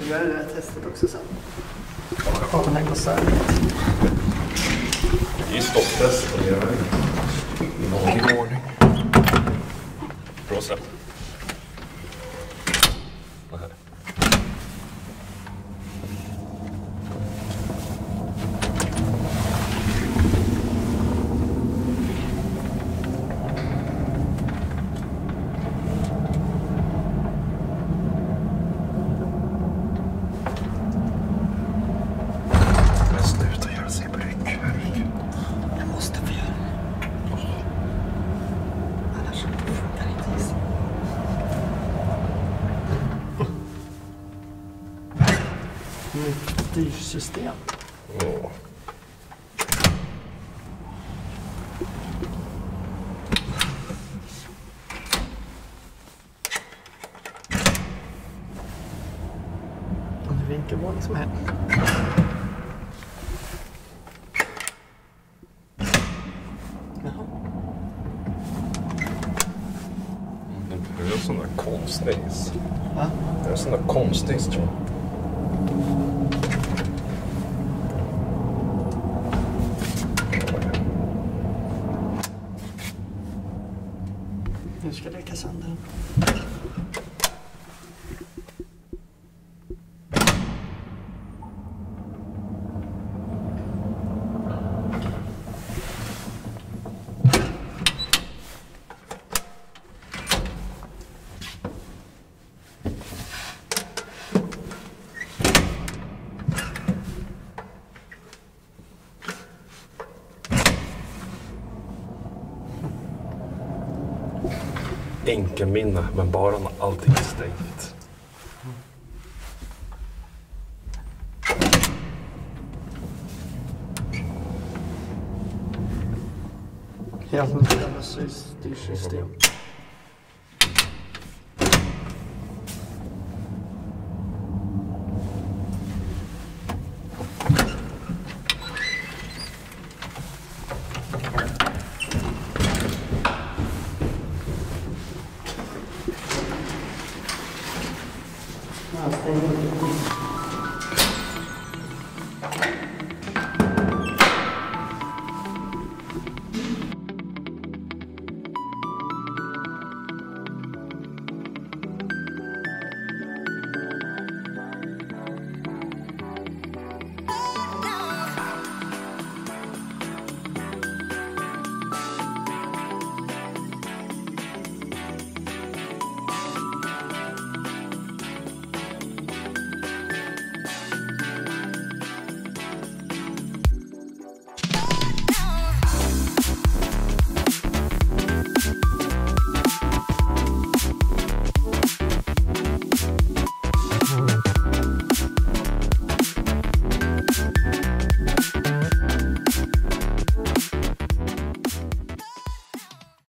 göra det här testet också sen. Om den går sönder. Det är ju stopptest. det är ordning. Bra släpp. Det här. Men sluta göra sig på rygg. Herregud. Jag måste få göra det. Annars funkar inte hissen. Nytt styrsystem. Och nu vinkar vår liksom hem. Jaha. Det är en sån där konstig. Va? Det är en sån där konstig hiss tror jag. Nu ska jag leka sönder den. Enkelminne, men bara när allting är stängt. Helt jävla styrsystem.